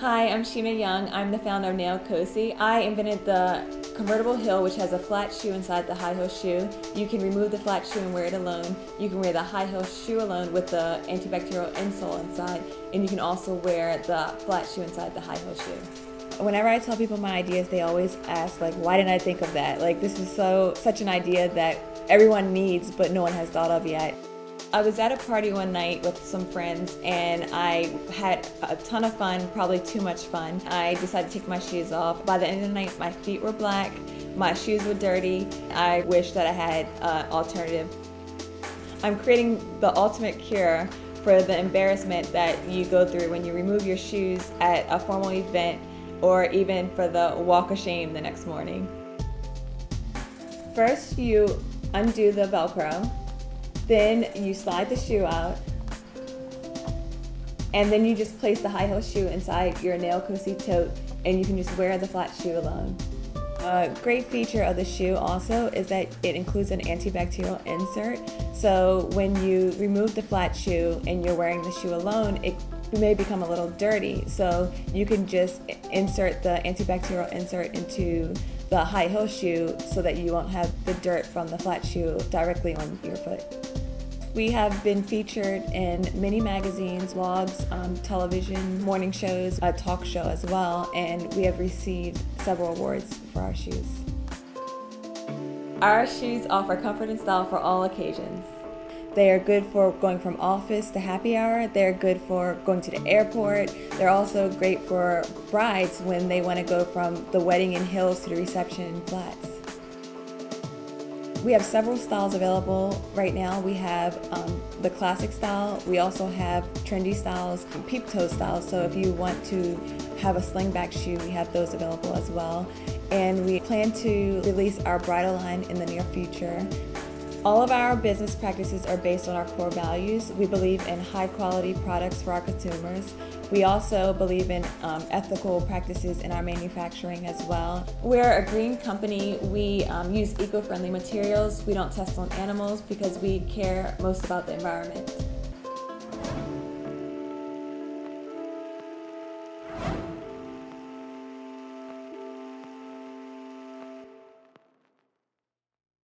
Hi, I'm Sheena Young. I'm the founder of Nael Coce. I invented the convertible heel, which has a flat shoe inside the high heel shoe. You can remove the flat shoe and wear it alone. You can wear the high heel shoe alone with the antibacterial insole inside, and you can also wear the flat shoe inside the high heel shoe. Whenever I tell people my ideas, they always ask like, "Why didn't I think of that?" Like this is so such an idea that everyone needs, but no one has thought of yet. I was at a party one night with some friends and I had a ton of fun, probably too much fun. I decided to take my shoes off. By the end of the night, my feet were black, my shoes were dirty. I wish that I had an alternative. I'm creating the ultimate cure for the embarrassment that you go through when you remove your shoes at a formal event or even for the walk of shame the next morning. First, you undo the Velcro. Then you slide the shoe out. And then you just place the high heel shoe inside your Nael Coce tote and you can just wear the flat shoe alone. A great feature of the shoe also is that it includes an antibacterial insert. So when you remove the flat shoe and you're wearing the shoe alone, it may become a little dirty. So you can just insert the antibacterial insert into the high heel shoe so that you won't have the dirt from the flat shoe directly on your foot. We have been featured in many magazines, blogs, um, television, morning shows, a talk show as well, and we have received several awards for our shoes. Our shoes offer comfort and style for all occasions. They are good for going from office to happy hour. They're good for going to the airport. They're also great for brides when they want to go from the wedding in heels to the reception in flats. We have several styles available right now. We have um, the classic style. We also have trendy styles, peep toe styles. So if you want to have a slingback shoe, we have those available as well. And we plan to release our bridal line in the near future. All of our business practices are based on our core values. We believe in high quality products for our consumers. We also believe in um, ethical practices in our manufacturing as well. We're a green company. We um, use eco friendly materials. We don't test on animals because we care most about the environment.